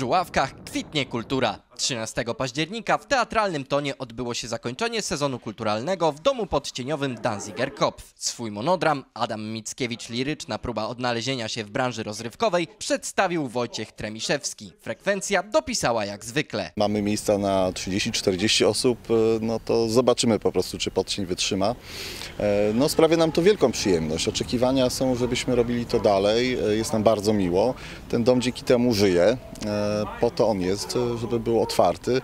Żuławkach kwitnie kultura. 13 października w teatralnym tonie odbyło się zakończenie sezonu kulturalnego w domu podcieniowym Danziger Kopf. Swój monodram Adam Mickiewicz liryczna próba odnalezienia się w branży rozrywkowej przedstawił Wojciech Tremiszewski. Frekwencja dopisała jak zwykle. Mamy miejsca na 30-40 osób, e, no to zobaczymy po prostu, czy podcień wytrzyma. E, No sprawia nam to wielką przyjemność. Oczekiwania są, żebyśmy robili to dalej. E, Jest nam bardzo miło. Ten dom dzięki temu żyje. Po to on jest, żeby był otwarty.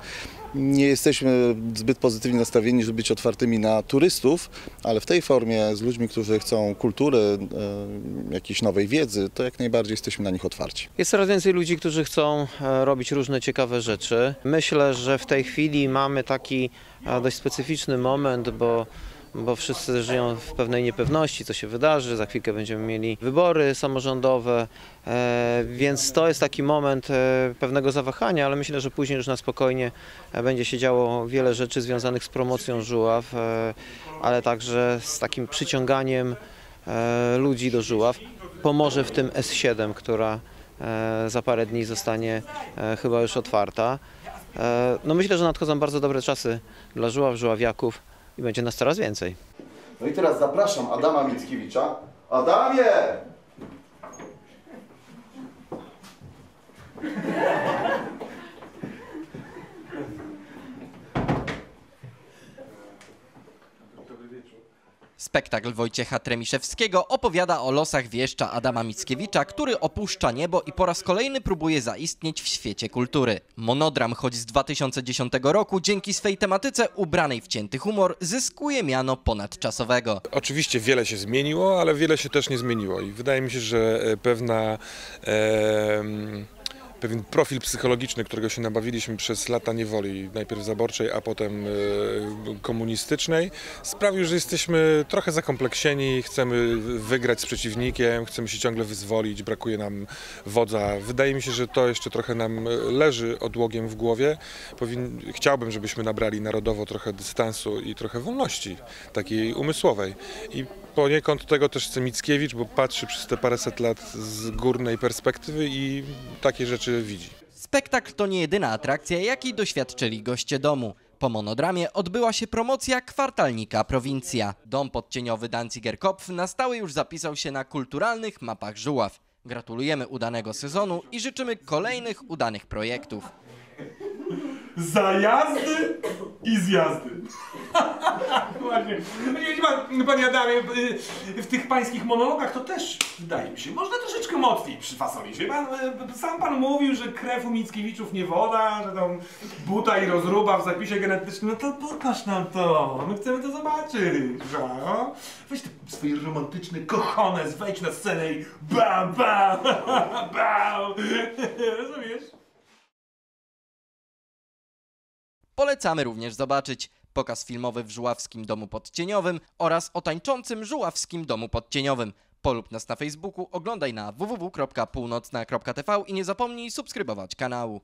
Nie jesteśmy zbyt pozytywnie nastawieni, żeby być otwartymi na turystów, ale w tej formie z ludźmi, którzy chcą kultury, e, jakiejś nowej wiedzy, to jak najbardziej jesteśmy na nich otwarci. Jest coraz więcej ludzi, którzy chcą e, robić różne ciekawe rzeczy. Myślę, że w tej chwili mamy taki e, dość specyficzny moment, bo, bo wszyscy żyją w pewnej niepewności, co się wydarzy. Za chwilkę będziemy mieli wybory samorządowe, e, więc to jest taki moment e, pewnego zawahania, ale myślę, że później już na spokojnie e, będzie się działo wiele rzeczy związanych z promocją żuław, ale także z takim przyciąganiem ludzi do żuław. Pomoże w tym S7, która za parę dni zostanie chyba już otwarta. No myślę, że nadchodzą bardzo dobre czasy dla żuław, żuławiaków i będzie nas coraz więcej. No i teraz zapraszam Adama Mickiewicza. Adamie! Spektakl Wojciecha Tremiszewskiego opowiada o losach wieszcza Adama Mickiewicza, który opuszcza niebo i po raz kolejny próbuje zaistnieć w świecie kultury. Monodram, choć z 2010 roku, dzięki swej tematyce ubranej w cięty humor, zyskuje miano ponadczasowego. Oczywiście wiele się zmieniło, ale wiele się też nie zmieniło i wydaje mi się, że e, pewna, pewien profil psychologiczny, którego się nabawiliśmy przez lata niewoli, najpierw zaborczej, a potem e, komunistycznej, sprawił, że jesteśmy trochę zakompleksieni, chcemy wygrać z przeciwnikiem, chcemy się ciągle wyzwolić, brakuje nam wodza. Wydaje mi się, że to jeszcze trochę nam leży odłogiem w głowie. Powin... Chciałbym, żebyśmy nabrali narodowo trochę dystansu i trochę wolności takiej umysłowej. I poniekąd tego też chce Mickiewicz, bo patrzy przez te paręset lat z górnej perspektywy i takie rzeczy widzi. Spektakl to nie jedyna atrakcja, jakiej doświadczyli goście domu. Po monodramie odbyła się promocja kwartalnika Prowincja. Dom podcieniowy Danziger Kopf na stałe już zapisał się na kulturalnych mapach żuław. Gratulujemy udanego sezonu i życzymy kolejnych udanych projektów. Zajazdy i zjazdy. Właśnie. Wiecie pan, Panie Adamie, y, w tych pańskich monologach to też, wydaje mi się, można troszeczkę mocniej przyfasolić. Pan, y, sam pan mówił, że krew u Mickiewiczów nie woda, że tam buta i rozruba w zapisie genetycznym. No to pokaż nam to, my chcemy to zobaczyć. No. Weź te swoje romantyczne kochones, wejdź na scenę i bam, bam, bam. Rozumiesz? Polecamy również zobaczyć pokaz filmowy w Żuławskim Domu Podcieniowym oraz o tańczącym Żuławskim Domu Podcieniowym. Polub nas na Facebooku, oglądaj na www.północna.tv i nie zapomnij subskrybować kanału.